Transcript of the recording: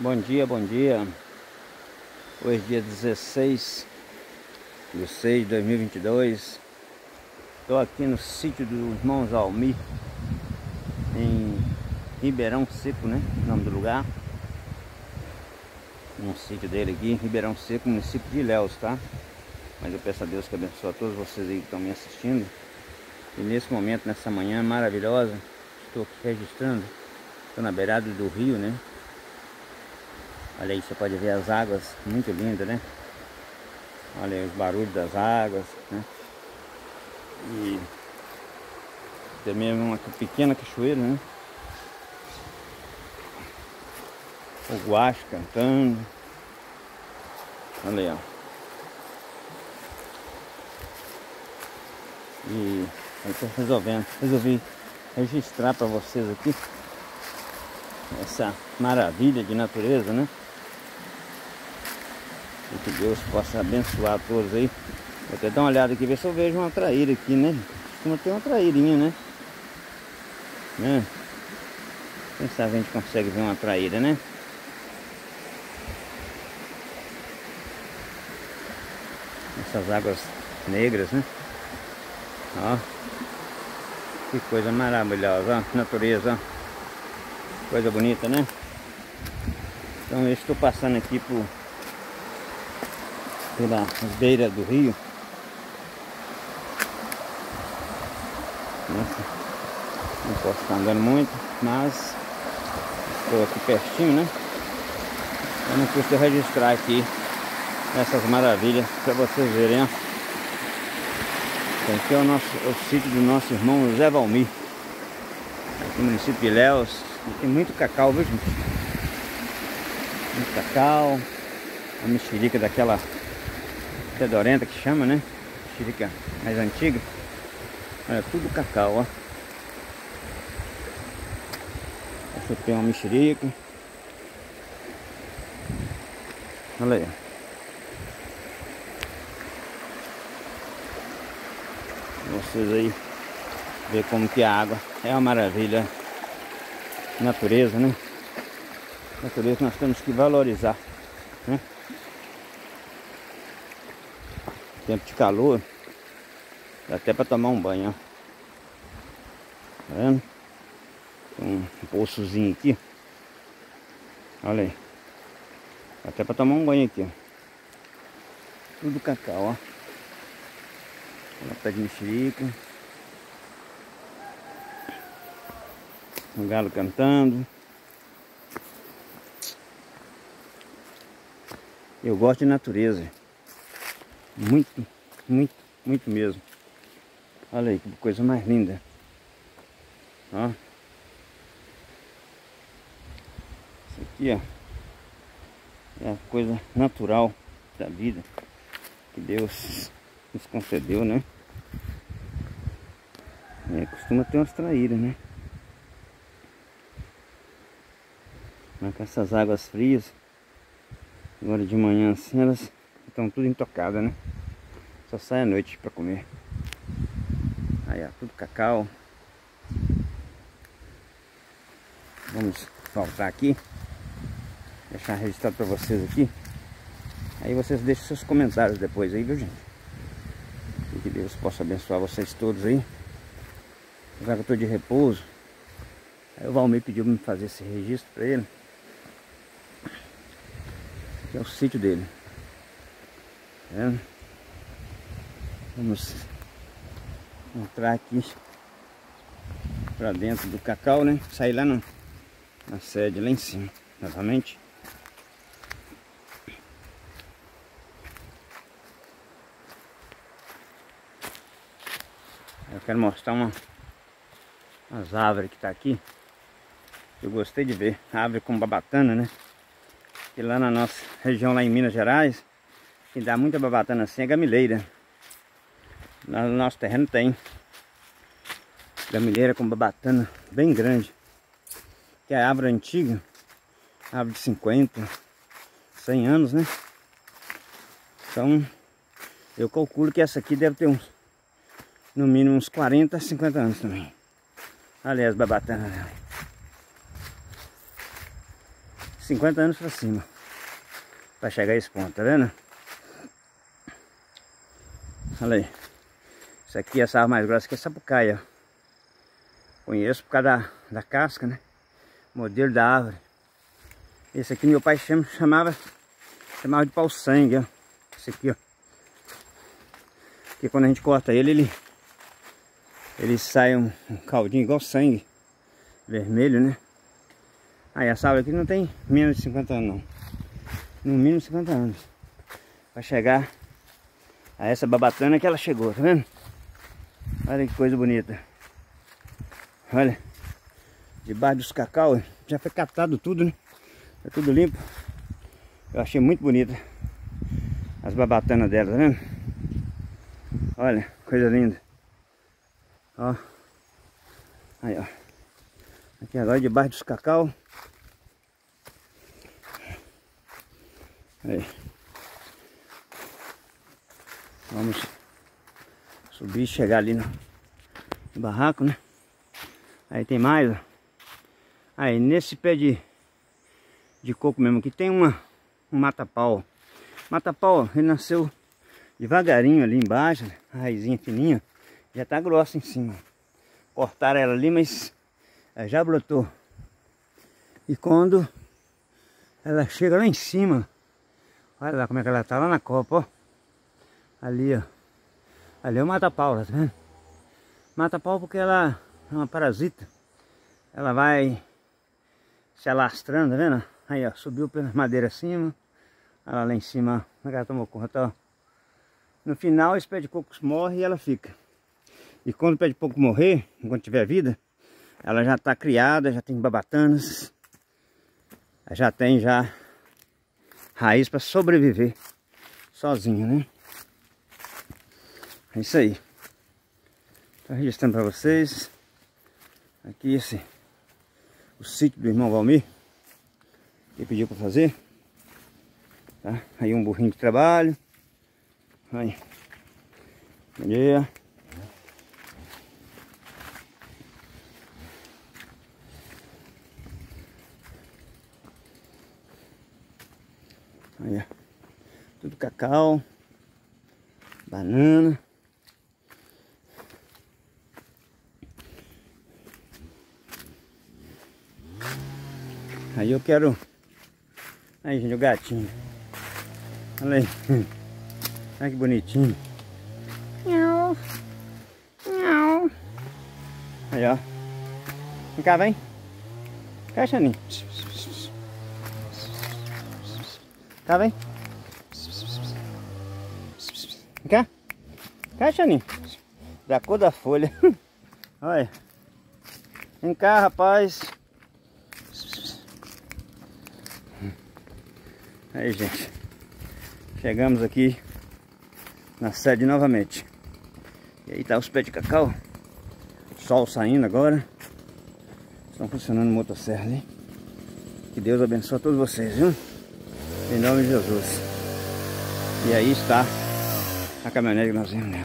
Bom dia, bom dia. Hoje dia 16 de 6 de 2022. Estou aqui no sítio dos irmãos Almi, em Ribeirão Seco, né? O nome do lugar. Um sítio dele aqui, Ribeirão Seco, município de Ilhéus, tá? Mas eu peço a Deus que abençoe a todos vocês aí que estão me assistindo. E nesse momento, nessa manhã maravilhosa, estou aqui registrando. Estou na beirada do rio, né? Olha aí, você pode ver as águas, muito lindas, né? Olha aí os barulhos das águas, né? E mesmo uma pequena cachoeira, né? O guacho cantando. Olha aí, ó. E eu tô resolvendo, resolvi registrar para vocês aqui essa maravilha de natureza, né? E que Deus possa abençoar todos aí. Vou até dar uma olhada aqui, ver se eu vejo uma traíra aqui, né? Costuma ter uma traírinha, né? né? Quem sabe a gente consegue ver uma traíra, né? Essas águas negras, né? Ó. Que coisa maravilhosa, ó. Natureza, ó. Coisa bonita, né? Então eu estou passando aqui por pela beira do rio. Não posso estar andando muito, mas estou aqui pertinho, né? Eu não custa registrar aqui essas maravilhas para vocês verem, ó. Aqui é o, nosso, o sítio do nosso irmão José Valmir. Aqui no município de Léus. Tem muito cacau, viu gente? Muito cacau. A mexerica daquela fedorenta que chama, né? Mexerica mais antiga. Olha, tudo cacau, ó. Essa tem uma mexerica. Olha aí. Vocês aí ver como que a água é uma maravilha. Natureza, né? Natureza nós temos que valorizar, né? Tempo de calor, dá até para tomar um banho, ó. Tá vendo? Um poçozinho aqui. Olha aí. Dá até para tomar um banho aqui, ó. Tudo cacau, ó. Ela pé de mexerica. Um galo cantando. Eu gosto de natureza. Muito, muito, muito mesmo. Olha aí que coisa mais linda. Ó. Isso aqui, ó. É a coisa natural da vida que Deus nos concedeu, né? É, costuma ter umas traíras, né? Mas com essas águas frias, agora de manhã assim, elas estão tudo intocadas, né? Só sai à noite para comer. Aí, ó, tudo cacau. Vamos voltar aqui. Deixar registrado para vocês aqui. Aí vocês deixam seus comentários depois aí, viu gente? E que Deus possa abençoar vocês todos aí. Já que eu tô de repouso. Aí o Valmir pediu me fazer esse registro para ele. Aqui é o sítio dele. É. Vamos entrar aqui para dentro do cacau, né? Sair lá no, na sede, lá em cima, novamente. Eu quero mostrar uma as árvores que tá aqui. Eu gostei de ver, árvore com babatana, né? E lá na nossa região, lá em Minas Gerais, que dá muita babatana assim, é gamileira. No nosso terreno tem. Gamileira com babatana bem grande. Que é árvore antiga, árvore de 50, 100 anos, né? Então, eu calculo que essa aqui deve ter uns, no mínimo uns 40, 50 anos também. Olha as babatanas. 50 anos pra cima. Pra chegar a esse ponto, tá vendo? Olha aí. Isso aqui, essa árvore mais grossa aqui é sapucaia. Conheço por causa da, da casca, né? Modelo da árvore. Esse aqui meu pai chama, chamava, chamava de pau-sangue, ó. Esse aqui, ó. Que quando a gente corta ele, ele, ele sai um, um caldinho igual sangue. Vermelho, né? Aí essa árvore aqui não tem menos de 50 anos, não. No mínimo 50 anos. Pra chegar a essa babatana que ela chegou, tá vendo? Olha que coisa bonita. Olha. Debaixo dos cacau, já foi catado tudo, né? Tá tudo limpo. Eu achei muito bonita. As babatanas dela, tá vendo? Olha, coisa linda. Ó. Aí, ó. Aqui agora debaixo dos cacau. Aí. Vamos subir e chegar ali no, barraco, né? Aí tem mais, ó. Aí nesse pé de, de coco mesmo aqui tem uma, um mata-pau. Mata-pau, ele nasceu devagarinho ali embaixo, a raizinha fininha, já tá grossa em cima. Cortaram ela ali, mas já brotou. E quando ela chega lá em cima, olha lá como é que ela tá lá na copa, ó. Ali, ó. Ali é o mata-pau, tá vendo? Mata-pau porque ela é uma parasita. Ela vai se alastrando, tá vendo? Aí, ó, subiu pela madeira acima. Ela lá em cima, ela é tomou conta, ó. No final, esse pé de coco morre e ela fica. E quando o pé de coco morrer, enquanto tiver vida, ela já está criada, já tem babatanas. Já tem já raiz para sobreviver sozinha, né? É isso aí. Estou registrando para vocês. Aqui esse o sítio do irmão Valmir. Que pediu para fazer. Tá? Aí um burrinho de trabalho. Aí. Bom dia. Aí, tudo cacau, banana. Aí eu quero... Aí, gente, o gatinho. Olha aí. Olha que bonitinho. Miau. Miau. Aí, ó. Vem cá, vem. Cá, Xaninho. Cá, vem. Vem cá. Cá, Xaninho. Da cor da folha. Olha. Vem cá, rapaz. Aí, gente. Chegamos aqui na sede novamente. E aí tá os pés de cacau. Sol saindo agora. Estão funcionando motosserra ali. Que Deus abençoe a todos vocês, viu? Em nome de Jesus. E aí está a caminhonete que nós vimos nela.